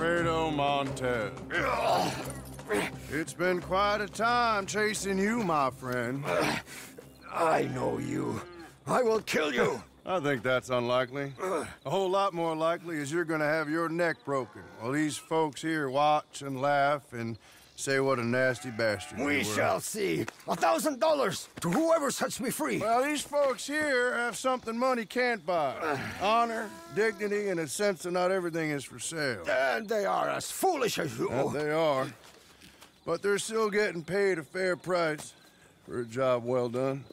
Montez. It's been quite a time chasing you, my friend. I know you. I will kill you. I think that's unlikely. A whole lot more likely is you're gonna have your neck broken while these folks here watch and laugh and say what a nasty bastard you We shall see. A thousand dollars to whoever sets me free. Well, these folks here have something money can't buy. Honor, dignity, and a sense that not everything is for sale. And they are as foolish as you. And they are. But they're still getting paid a fair price for a job well done.